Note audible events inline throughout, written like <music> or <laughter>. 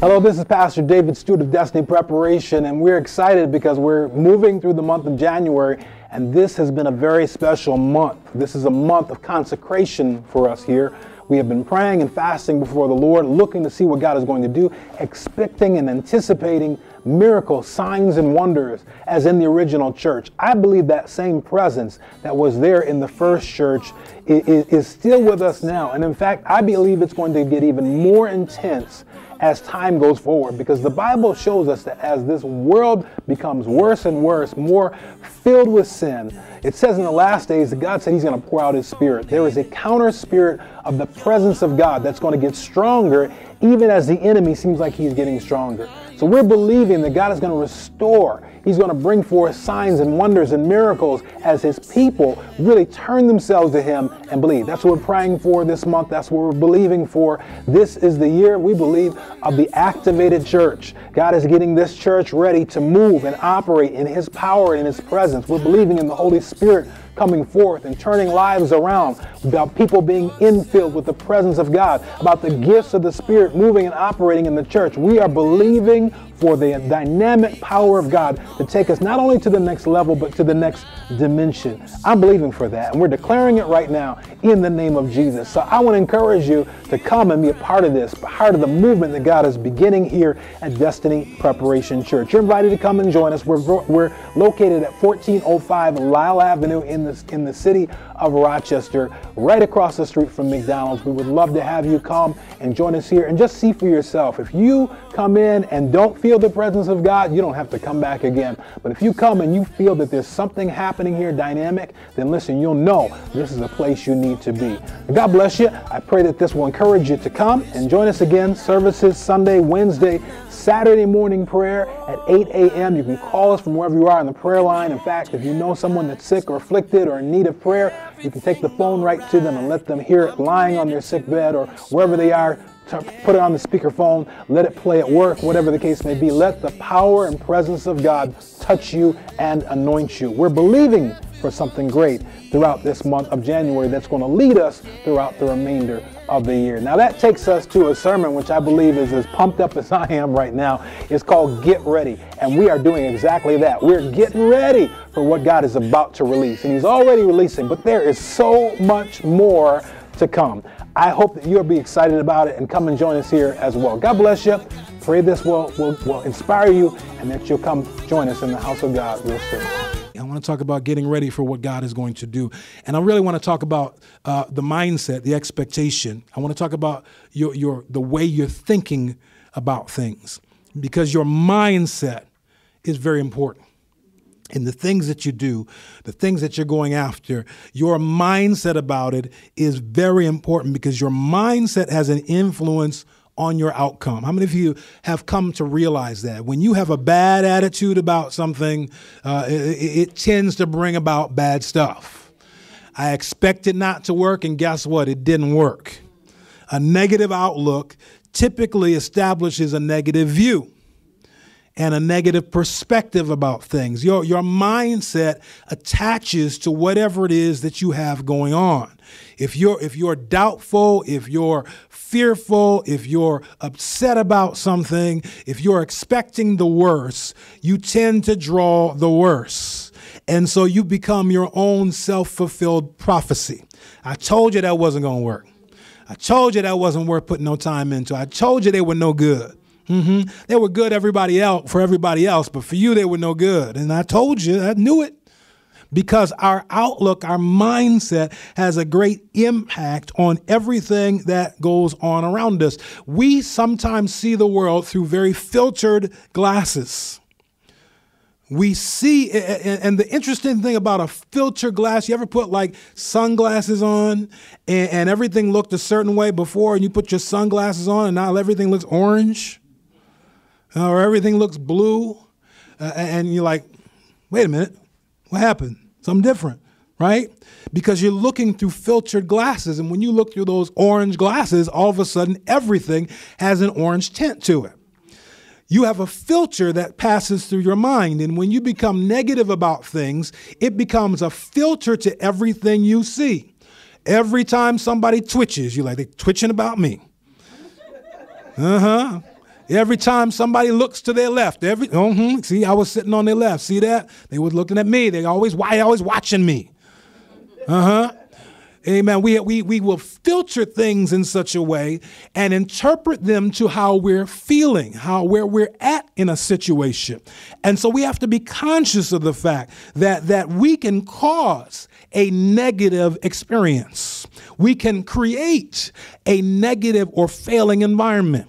Hello, this is Pastor David Stewart of Destiny Preparation, and we're excited because we're moving through the month of January, and this has been a very special month. This is a month of consecration for us here. We have been praying and fasting before the Lord, looking to see what God is going to do, expecting and anticipating miracles, signs, and wonders as in the original church. I believe that same presence that was there in the first church is, is still with us now. And in fact, I believe it's going to get even more intense as time goes forward because the Bible shows us that as this world becomes worse and worse, more filled with sin, it says in the last days that God said He's going to pour out His Spirit. There is a counter spirit of the presence of God that's going to get stronger even as the enemy seems like he's getting stronger. So we're believing that God is going to restore He's going to bring forth signs and wonders and miracles as His people really turn themselves to Him and believe. That's what we're praying for this month. That's what we're believing for. This is the year, we believe, of the activated church. God is getting this church ready to move and operate in His power and His presence. We're believing in the Holy Spirit coming forth and turning lives around, about people being infilled with the presence of God, about the gifts of the Spirit moving and operating in the church. We are believing for the dynamic power of God to take us not only to the next level, but to the next dimension. I'm believing for that, and we're declaring it right now in the name of Jesus. So I want to encourage you to come and be a part of this, part of the movement that God is beginning here at Destiny Preparation Church. You're invited to come and join us. We're, we're located at 1405 Lyell Avenue in the, in the city of Rochester, right across the street from McDonald's. We would love to have you come and join us here and just see for yourself. If you come in and don't feel the presence of God, you don't have to come back again. But if you come and you feel that there's something happening here dynamic, then listen, you'll know this is a place you need to be. God bless you. I pray that this will encourage you to come and join us again. Services Sunday, Wednesday, Saturday morning prayer at 8 a.m. You can call us from wherever you are on the prayer line. In fact, if you know someone that's sick or afflicted or in need of prayer, you can take the phone right to them and let them hear it lying on their sick bed or wherever they are. Put it on the speakerphone, let it play at work, whatever the case may be. Let the power and presence of God touch you and anoint you. We're believing for something great throughout this month of January that's going to lead us throughout the remainder of the year. Now, that takes us to a sermon which I believe is as pumped up as <laughs> I am right now. It's called Get Ready. And we are doing exactly that. We're getting ready for what God is about to release. And He's already releasing, but there is so much more to come. I hope that you'll be excited about it and come and join us here as well. God bless you. Pray this will, will, will inspire you and that you'll come join us in the house of God real soon. I want to talk about getting ready for what God is going to do. And I really want to talk about uh, the mindset, the expectation. I want to talk about your, your, the way you're thinking about things because your mindset is very important. And the things that you do, the things that you're going after, your mindset about it is very important because your mindset has an influence on your outcome. How many of you have come to realize that when you have a bad attitude about something, uh, it, it tends to bring about bad stuff? I expected not to work, and guess what? It didn't work. A negative outlook typically establishes a negative view and a negative perspective about things. Your, your mindset attaches to whatever it is that you have going on. If you're if you're doubtful, if you're fearful, if you're upset about something, if you're expecting the worst, you tend to draw the worst. And so you become your own self-fulfilled prophecy. I told you that wasn't going to work. I told you that wasn't worth putting no time into. I told you they were no good. Mm-hmm. They were good everybody else for everybody else, but for you they were no good. And I told you, I knew it. Because our outlook, our mindset has a great impact on everything that goes on around us. We sometimes see the world through very filtered glasses. We see, and the interesting thing about a filter glass, you ever put like sunglasses on and, and everything looked a certain way before, and you put your sunglasses on and now everything looks orange? Or everything looks blue, uh, and you're like, wait a minute, what happened? Something different, right? Because you're looking through filtered glasses, and when you look through those orange glasses, all of a sudden everything has an orange tint to it. You have a filter that passes through your mind, and when you become negative about things, it becomes a filter to everything you see. Every time somebody twitches, you're like, they're twitching about me. Uh huh. Every time somebody looks to their left, every uh-huh, see, I was sitting on their left. See that? They was looking at me. They always why always watching me. Uh-huh. Amen. We, we, we will filter things in such a way and interpret them to how we're feeling, how where we're at in a situation. And so we have to be conscious of the fact that, that we can cause a negative experience. We can create a negative or failing environment.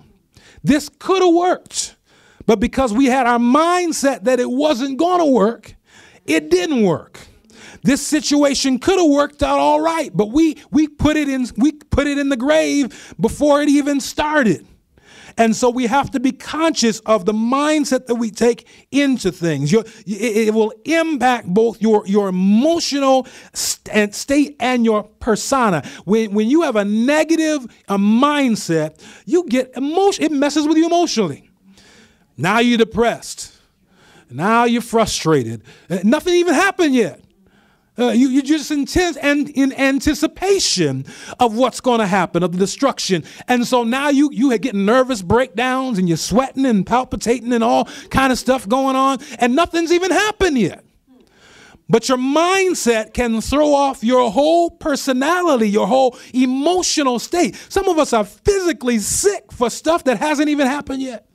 This could have worked, but because we had our mindset that it wasn't going to work, it didn't work. This situation could have worked out all right, but we we put it in we put it in the grave before it even started. And so we have to be conscious of the mindset that we take into things. Your, it, will impact both your, your emotional st- state and your persona. When, when you have a negative a mindset, you get emotion, it messes with you emotionally. Now you're depressed. Now you're frustrated. Uh, nothing even happened yet. Uh, you, you're just intense and in anticipation of what's going to happen, of the destruction. And so now you you are getting nervous breakdowns and you're sweating and palpitating and all kind of stuff going on, and nothing's even happened yet. But your mindset can throw off your whole personality, your whole emotional state. Some of us are physically sick for stuff that hasn't even happened yet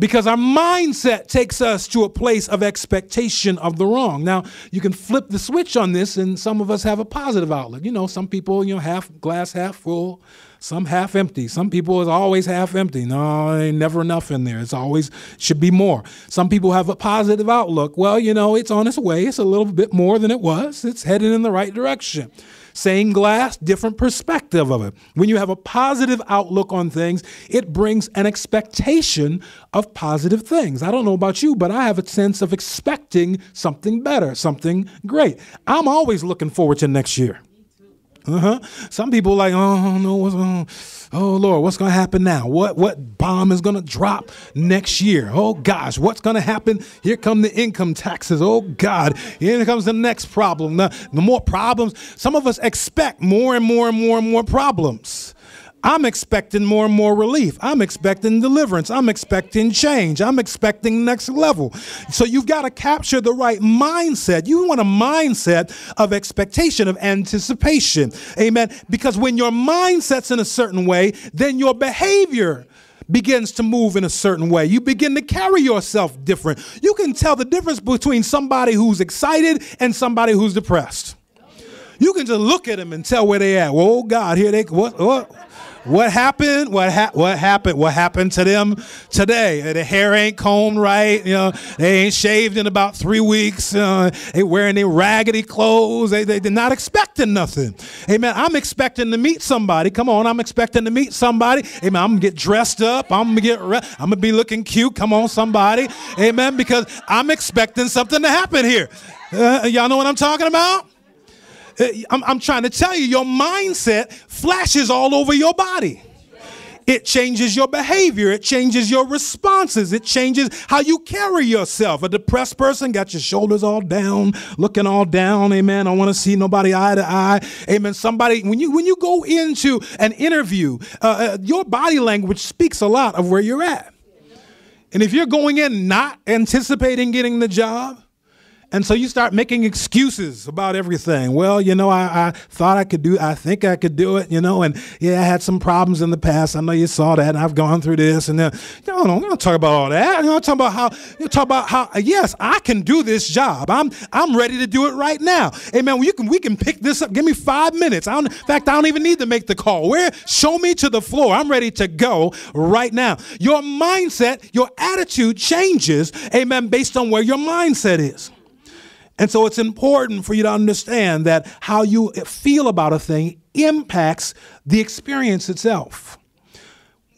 because our mindset takes us to a place of expectation of the wrong. Now, you can flip the switch on this, and some of us have a positive outlook. You know, some people, you know, half glass half full, some half empty. Some people is always half empty. No, ain't never enough in there. It's always should be more. Some people have a positive outlook. Well, you know, it's on its way. It's a little bit more than it was. It's headed in the right direction. Same glass, different perspective of it. When you have a positive outlook on things, it brings an expectation of positive things. I don't know about you, but I have a sense of expecting something better, something great. I'm always looking forward to next year. Uh-huh. Some people like, oh no, what's going Oh Lord, what's gonna happen now? What what bomb is gonna drop next year? Oh gosh, what's gonna happen? Here come the income taxes. Oh God, here comes the next problem. The, the more problems. Some of us expect more and more and more and more problems. I'm expecting more and more relief. I'm expecting deliverance. I'm expecting change. I'm expecting next level. So you've got to capture the right mindset. You want a mindset of expectation, of anticipation. Amen. Because when your mindset's in a certain way, then your behavior begins to move in a certain way. You begin to carry yourself different. You can tell the difference between somebody who's excited and somebody who's depressed. You can just look at them and tell where they at. Well, oh God, here they what what what happened? What ha- what happened? What happened to them today? The hair ain't combed right. You know, they ain't shaved in about three weeks. Uh, they wearing their raggedy clothes. They, they they're not expecting nothing. Amen. I'm expecting to meet somebody. Come on, I'm expecting to meet somebody. Amen. I'm gonna get dressed up. I'm gonna get. Re- I'm gonna be looking cute. Come on, somebody. Amen. Because I'm expecting something to happen here. Uh, y'all know what I'm talking about? Uh, I'm, I'm trying to tell you, your mindset flashes all over your body. It changes your behavior. It changes your responses. It changes how you carry yourself. A depressed person got your shoulders all down, looking all down. Amen. I want to see nobody eye to eye. Amen. Somebody when you when you go into an interview, uh, uh, your body language speaks a lot of where you're at. And if you're going in not anticipating getting the job, and so you start making excuses about everything. Well, you know, I, I, thought I could do, I think I could do it, you know, and yeah, I had some problems in the past. I know you saw that, and I've gone through this. And then, no, no, we're not talking about all that. You know, talk about how, you talk about how, yes, I can do this job. I'm, I'm ready to do it right now. Hey, man, you can, we can pick this up. Give me five minutes. I don't, in fact, I don't even need to make the call. Where, show me to the floor. I'm ready to go right now. Your mindset, your attitude changes, amen, based on where your mindset is. And so it's important for you to understand that how you feel about a thing impacts the experience itself.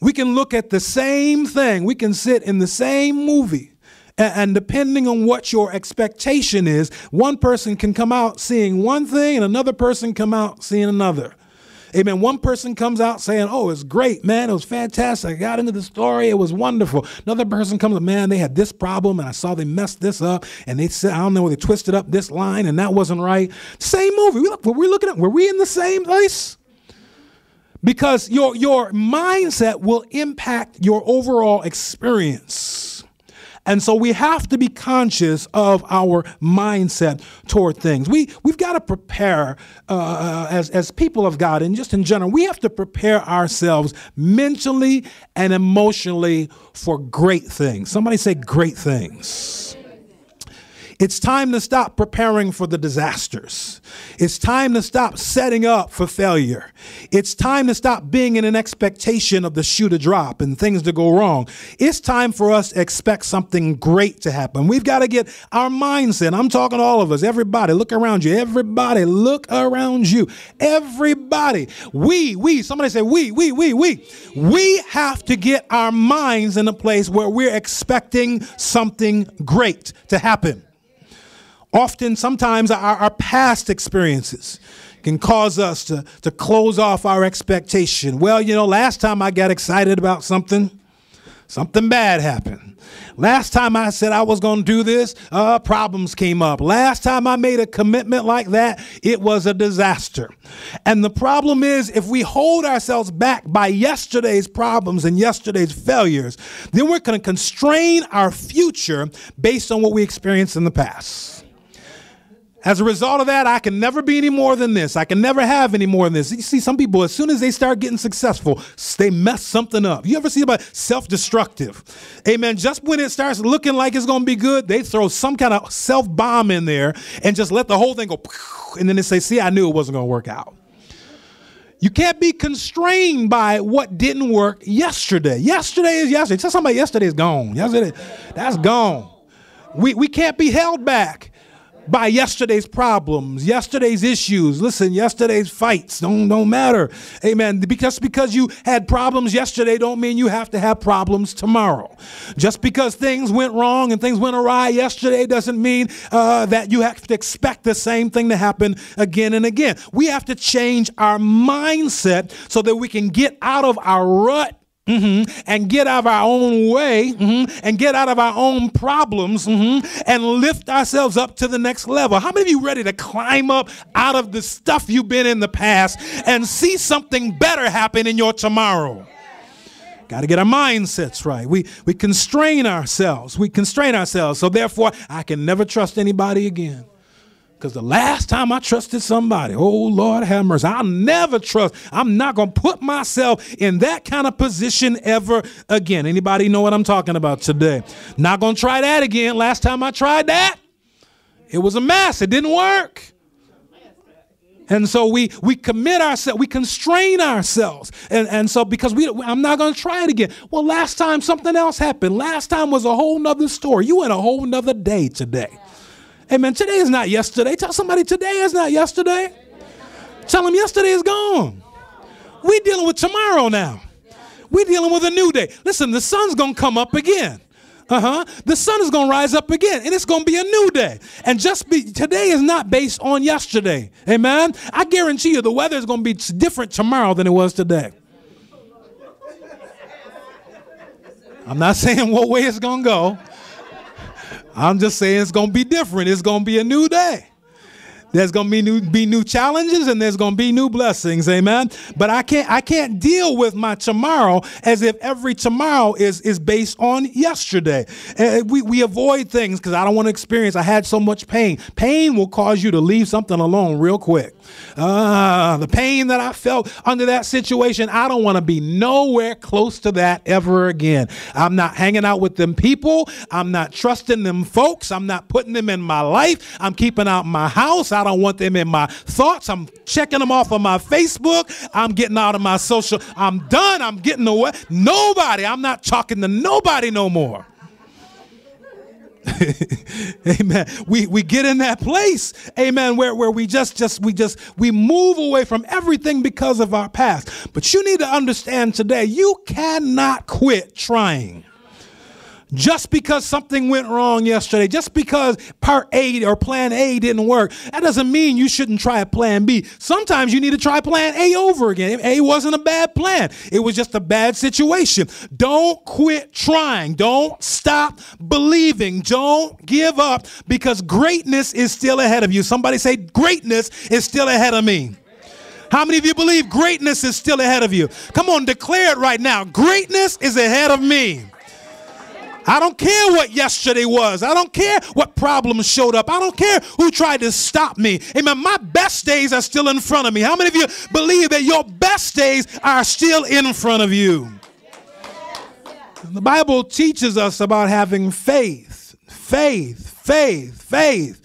We can look at the same thing, we can sit in the same movie, and, depending on what your expectation is, one person can come out seeing one thing and another person come out seeing another. Amen. One person comes out saying, Oh, it's great, man. It was fantastic. I got into the story. It was wonderful. Another person comes, Man, they had this problem and I saw they messed this up and they said, I don't know, they twisted up this line and that wasn't right. Same movie. We look, were we looking at, were we in the same place? because your, your mindset will impact your overall experience. And so we have to be conscious of our mindset toward things. We, we've got to prepare uh, as, as people of God and just in general, we have to prepare ourselves mentally and emotionally for great things. Somebody say great things. It's time to stop preparing for the disasters. It's time to stop setting up for failure. It's time to stop being in an expectation of the shoe to drop and things to go wrong. It's time for us to expect something great to happen. We've got to get our mindset. I'm talking to all of us. Everybody, look around you. Everybody, look around you. Everybody. We, we, somebody say we, we, we, we. We have to get our minds in a place where we're expecting something great to happen. Often, sometimes our, our past experiences can cause us to, to close off our expectation. Well, you know, last time I got excited about something, something bad happened. Last time I said I was going to do this, uh, problems came up. Last time I made a commitment like that, it was a disaster. And the problem is, if we hold ourselves back by yesterday's problems and yesterday's failures, then we're going to constrain our future based on what we experienced in the past. As a result of that, I can never be any more than this. I can never have any more than this. You see, some people, as soon as they start getting successful, they mess something up. You ever see about self-destructive? Amen. Just when it starts looking like it's going to be good, they throw some kind of self-bomb in there and just let the whole thing go. <laughs> And then they say, see, I knew it wasn't going to work out. You can't be constrained by what didn't work yesterday. Yesterday is yesterday. Tell somebody yesterday is gone. Yesterday, that's gone. We, we can't be held back by yesterday's problems, yesterday's issues. Listen, yesterday's fights don't, don't matter. Amen. Because because you had problems yesterday don't mean you have to have problems tomorrow. Just because things went wrong and things went awry yesterday doesn't mean uh, that you have to expect the same thing to happen again and again. We have to change our mindset so that we can get out of our rut Mm-hmm. and get out of our own way mm-hmm. and get out of our own problems mm-hmm. and lift ourselves up to the next level. How many of you ready to climb up out of the stuff you've been in the past and see something better happen in your tomorrow? Got to get our mindsets right. We, we constrain ourselves. We constrain ourselves. So, therefore, I can never trust anybody again. Because the last time I trusted somebody, oh Lord have mercy, I'll never trust. I'm not going to put myself in that kind of position ever again. Anybody know what I'm talking about today? Not going to try that again. Last time I tried that, it was a mess. It didn't work. And so we we commit ourselves, we constrain ourselves. And, and so because we I'm not gonna try it again. Well, last time something else happened. Last time was a whole nother story. You in a whole nother day today. Amen. Today is not yesterday. Tell somebody today is not yesterday. Tell them yesterday is gone. we dealing with tomorrow now. we dealing with a new day. Listen, the sun's to come up again. Uh huh. The sun is to rise up again, and it's to be a new day. And just be today is not based on yesterday. Amen. I guarantee you, the weather is to be different tomorrow than it was today. I'm not <laughs> saying what way it's to go. I'm just saying it's going to be different. It's going to be a new day. There's going to be new, be new challenges and there's going to be new blessings. Amen. But I can't, I can't deal with my tomorrow as if every tomorrow is, is based on yesterday. Uh, we, we avoid things because I don't want to experience, I had so much pain. Pain will cause you to leave something alone real quick. Uh, the pain that I felt under that situation, I don't want to be nowhere close to that ever again. I'm not hanging out with them people. I'm not trusting them folks. I'm not putting them in my life. I'm keeping out my house. I don't want them in my thoughts. I'm checking them off of my Facebook. I'm getting out of my social. I'm done. I'm getting away. Nobody. I'm not talking to nobody no more. <laughs> amen we we get in that place amen where, where we just just we just we move away from everything because of our past but you need to understand today you cannot quit trying just because something went wrong yesterday, just because part A or plan A didn't work, that doesn't mean you shouldn't try a plan B. Sometimes you need to try plan A over again. A wasn't a bad plan, it was just a bad situation. Don't quit trying. Don't stop believing. Don't give up because greatness is still ahead of you. Somebody say, Greatness is still ahead of me. How many of you believe greatness is still ahead of you? Come on, declare it right now. Greatness is ahead of me. I don't care what yesterday was. I don't care what problems showed up. I don't care who tried to stop me. Amen. My best days are still in front of me. How many of you believe that your best days are still in front of you? The Bible teaches us about having faith, faith, faith, faith.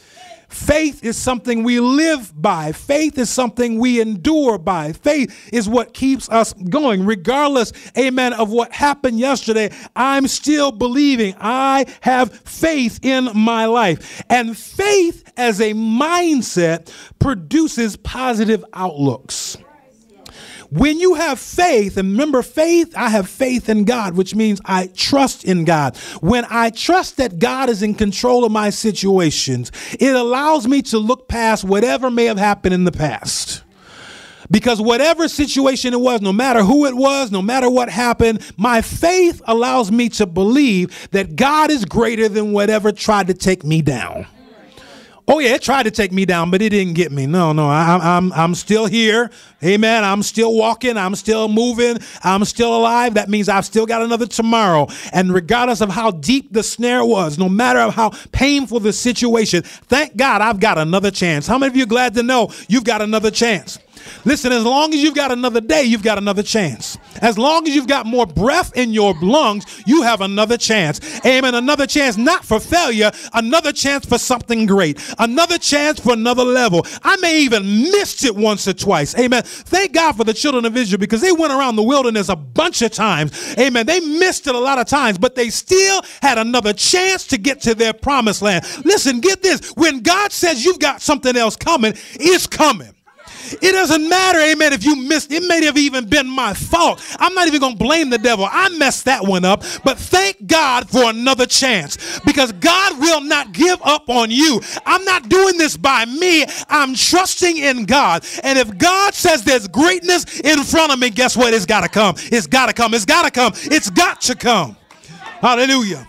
Faith is something we live by. Faith is something we endure by. Faith is what keeps us going. Regardless, amen, of what happened yesterday, I'm still believing. I have faith in my life. And faith as a mindset produces positive outlooks. When you have faith, and remember, faith, I have faith in God, which means I trust in God. When I trust that God is in control of my situations, it allows me to look past whatever may have happened in the past. Because whatever situation it was, no matter who it was, no matter what happened, my faith allows me to believe that God is greater than whatever tried to take me down. Oh yeah, it tried to take me down, but it didn't get me. No, no, I, I'm I'm still here. Amen. I'm still walking. I'm still moving. I'm still alive. That means I've still got another tomorrow. And regardless of how deep the snare was, no matter of how painful the situation, thank God I've got another chance. How many of you glad to know you've got another chance? Listen, as long as you've got another day, you've got another chance. As long as you've got more breath in your lungs, you have another chance. Amen. Another chance, not for failure, another chance for something great, another chance for another level. I may even missed it once or twice. Amen. Thank God for the children of Israel because they went around the wilderness a bunch of times. Amen. They missed it a lot of times, but they still had another chance to get to their promised land. Listen, get this. When God says you've got something else coming, it's coming. It doesn't matter, amen, if you missed. It may have even been my fault. I'm not even going to blame the devil. I messed that one up. But thank God for another chance because God will not give up on you. I'm not doing this by me. I'm trusting in God. And if God says there's greatness in front of me, guess what? It's got to come. It's got to come. It's got to come. It's got to come. Hallelujah.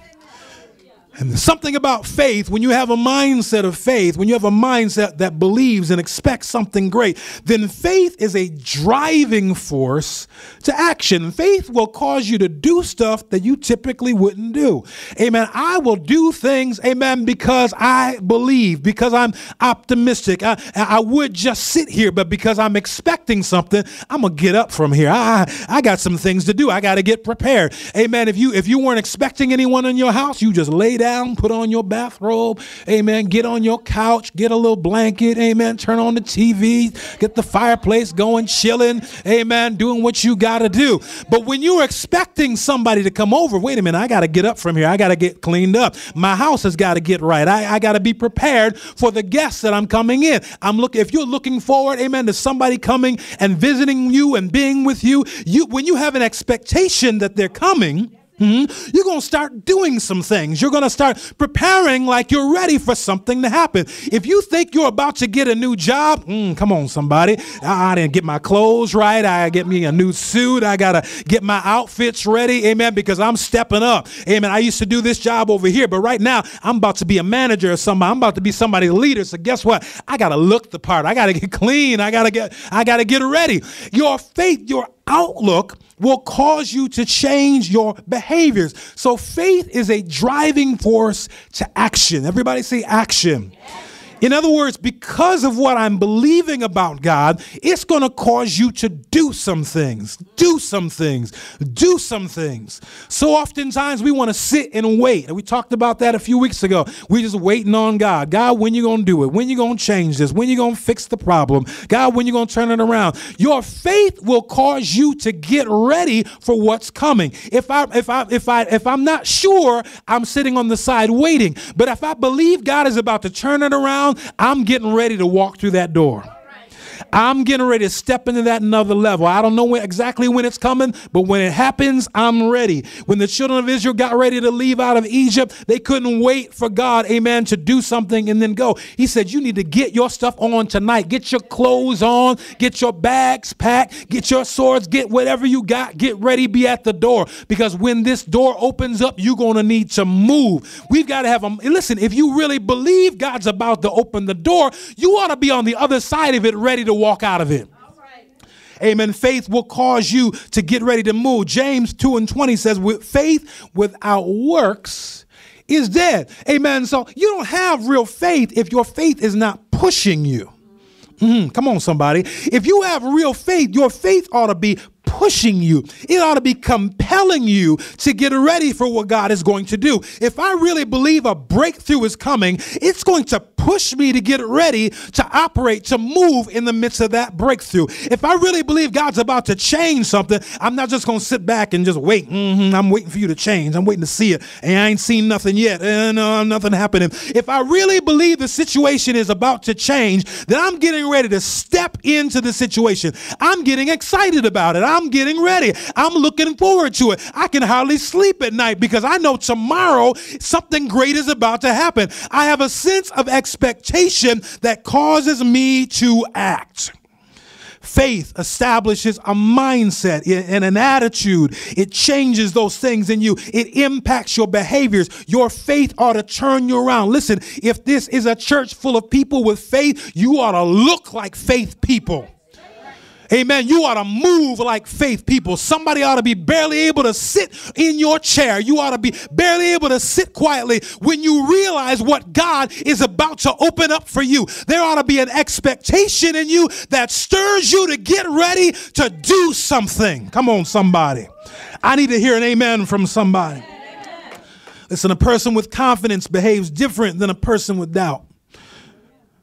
And something about faith, when you have a mindset of faith, when you have a mindset that believes and expects something great, then faith is a driving force to action. Faith will cause you to do stuff that you typically wouldn't do. Amen. I will do things, amen, because I believe, because I'm optimistic. I, I would just sit here, but because I'm expecting something, I'm gonna get up from here. I, I got some things to do. I got to get prepared. Amen. If you if you weren't expecting anyone in your house, you just lay down down, put on your bathrobe, amen. Get on your couch, get a little blanket, amen. Turn on the TV, get the fireplace going, chilling, amen, doing what you got to do. But when you're expecting somebody to come over, wait a minute, I got to get up from here. I got to get cleaned up. My house has got to get right. I, I got to be prepared for the guests that I'm coming in. I'm looking, if you're looking forward, amen, to somebody coming and visiting you and being with you, you when you have an expectation that they're coming, Mm-hmm. You're going to start doing some things. You're going to start preparing like you're ready for something to happen. If you think you're about to get a new job, mm, come on, somebody. I, I, didn't get my clothes right. I get me a new suit. I got to get my outfits ready. Amen. Because I'm stepping up. Amen. I used to do this job over here, but right now I'm about to be a manager or somebody. I'm about to be somebody's leader. So guess what? I got to look the part. I got to get <laughs> clean. I got to get, I got to get ready. Your faith, your outlook will cause you to change your behaviors. So faith is a driving force to action. Everybody say action. In other words, because of what I'm believing about God, it's going to cause you to do some things, do some things, do some things. So oftentimes we want to sit and wait. And we talked about that a few weeks ago. We're just waiting on God. God, when you going to do it? When you going to change this? When you going to fix the problem? God, when you going to turn it around? Your faith will cause you to get ready for what's coming. If I if I if I if I'm not sure, I'm sitting on the side waiting. But if I believe God is about to turn it around, I'm getting ready to walk through that door. I'm getting ready to step into that another level. I don't know when, exactly when it's coming, but when it happens, I'm ready. When the children of Israel got ready to leave out of Egypt, they couldn't wait for God, amen, to do something and then go. He said, You need to get your stuff on tonight. Get your clothes on, get your bags packed, get your swords, get whatever you got, get ready, be at the door. Because when this door opens up, you're going to need to move. We've got to have a listen, if you really believe God's about to open the door, you ought to be on the other side of it ready to walk out of it. Amen. Faith will cause you to get ready to move. James 2 and 20 says, with faith without works is dead. Amen. So you don't have real faith if your faith is not pushing you. Mm, come on, somebody. If you have real faith, your faith ought to be pushing you. It ought to be compelling you to get ready for what God is going to do. If I really believe a breakthrough is coming, it's going to push me to get ready to operate, to move in the midst of that breakthrough. If I really believe God's about to change something, I'm not just going to sit back and just wait. Mm-hmm, I'm waiting for you to change. I'm waiting to see it. And I ain't seen nothing yet. And uh, nothing happening. If I really believe the situation is about to change, then I'm getting ready to step into the situation. I'm getting excited about it. I'm getting ready. I'm looking forward to it. I can hardly sleep at night because I know tomorrow something great is about to happen. I have a sense of expectation that causes me to act. Faith establishes a mindset and an attitude. It changes those things in you. It impacts your behaviors. Your faith ought to turn you around. Listen, if this is a church full of people with faith, you ought to look like faith people. Amen. You ought to move like faith people. Somebody ought to be barely able to sit in your chair. You ought to be barely able to sit quietly when you realize what God is about to open up for you. There ought to be an expectation in you that stirs you to get ready to do something. Come on, somebody. I need to hear an amen from somebody. Listen, a person with confidence behaves different than a person with doubt.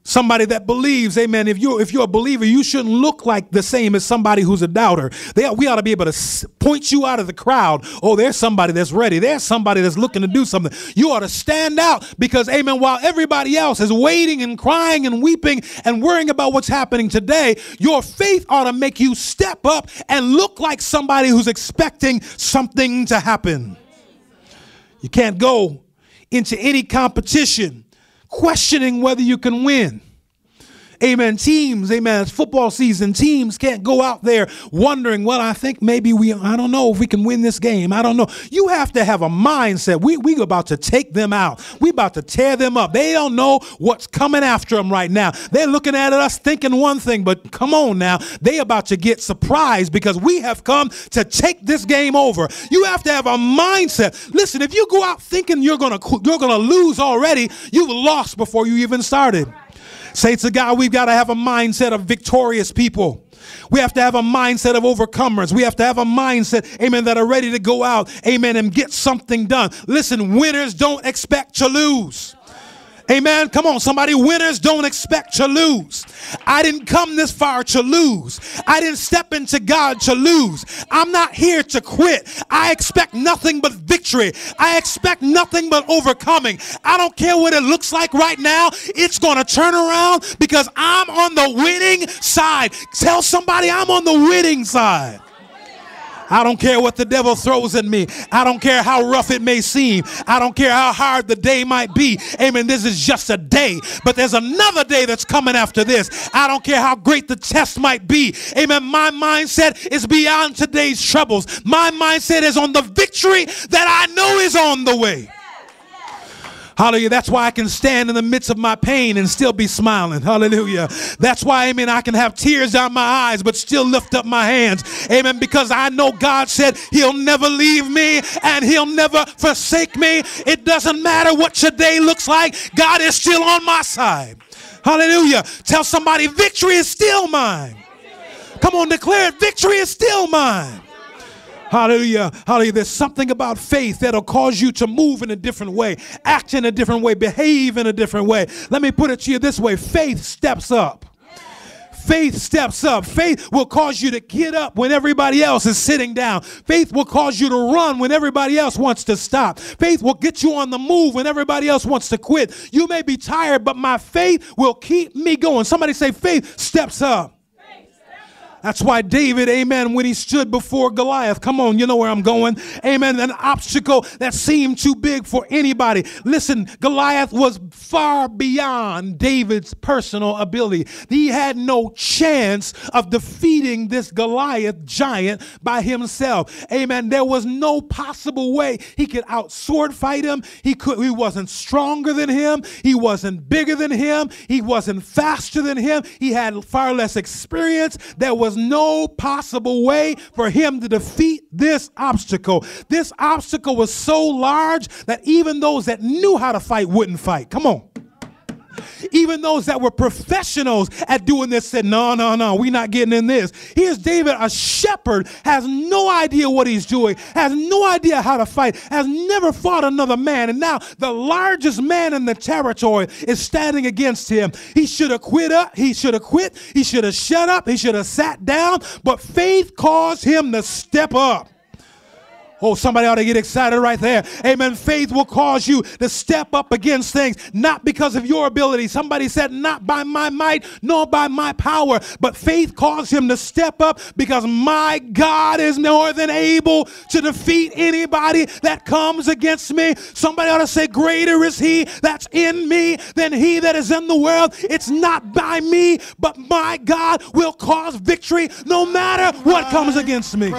Somebody that believes, amen. If you're if you're a believer, you shouldn't look like the same as somebody who's a doubter. They, we ought to be able to point you out of the crowd. Oh, there's somebody that's ready. There's somebody that's looking to do something. You ought to stand out because, amen. While everybody else is waiting and crying and weeping and worrying about what's happening today, your faith ought to make you step up and look like somebody who's expecting something to happen. You can't go into any competition questioning whether you can win. Amen. Teams, amen. It's football season. Teams can't go out there wondering, well, I think maybe we, I don't know if we can win this game. I don't know. You have to have a mindset. We, we about to take them out. We about to tear them up. They don't know what's coming after them right now. They're looking at us thinking one thing, but come on now. They about to get surprised because we have come to take this game over. You have to have a mindset. Listen, if you go out thinking you're going to, you're going to lose already, you've lost before you even started. Saints of God, we've got to have a mindset of victorious people. We have to have a mindset of overcomers. We have to have a mindset, amen, that are ready to go out, amen, and get something done. Listen, winners don't expect to lose. Amen. Come on, somebody. Winners don't expect to lose. I didn't come this far to lose. I didn't step into God to lose. I'm not here to quit. I expect nothing but victory. I expect nothing but overcoming. I don't care what it looks like right now. It's going to turn around because I'm on the winning side. Tell somebody I'm on the winning side. I don't care what the devil throws at me. I don't care how rough it may seem. I don't care how hard the day might be. Amen. This is just a day, but there's another day that's coming after this. I don't care how great the test might be. Amen. My mindset is beyond today's troubles. My mindset is on the victory that I know is on the way. Hallelujah. That's why I can stand in the midst of my pain and still be smiling. Hallelujah. That's why, amen, I can have tears down my eyes but still lift up my hands. Amen. Because I know God said he'll never leave me and he'll never forsake me. It doesn't matter what your day looks like. God is still on my side. Hallelujah. Tell somebody victory is still mine. Come on, declare it. Victory is still mine. Hallelujah. Hallelujah. There's something about faith that'll cause you to move in a different way, act in a different way, behave in a different way. Let me put it to you this way faith steps up. Faith steps up. Faith will cause you to get up when everybody else is sitting down. Faith will cause you to run when everybody else wants to stop. Faith will get you on the move when everybody else wants to quit. You may be tired, but my faith will keep me going. Somebody say, faith steps up. That's why David, amen, when he stood before Goliath, come on, you know where I'm going. Amen. An obstacle that seemed too big for anybody. Listen, Goliath was far beyond David's personal ability. He had no chance of defeating this Goliath giant by himself. Amen. There was no possible way he could out sword fight him. He could he wasn't stronger than him. He wasn't bigger than him. He wasn't faster than him. He had far less experience. There was was no possible way for him to defeat this obstacle. This obstacle was so large that even those that knew how to fight wouldn't fight. Come on. Even those that were professionals at doing this said, No, no, no, we're not getting in this. Here's David, a shepherd, has no idea what he's doing, has no idea how to fight, has never fought another man. And now the largest man in the territory is standing against him. He should have quit up, he should have quit, he should have shut up, he should have sat down, but faith caused him to step up. Oh, somebody ought to get excited right there. Amen. Faith will cause you to step up against things, not because of your ability. Somebody said, not by my might, nor by my power, but faith caused him to step up because my God is more than able to defeat anybody that comes against me. Somebody ought to say, Greater is he that's in me than he that is in the world. It's not by me, but my God will cause victory no matter what comes against me.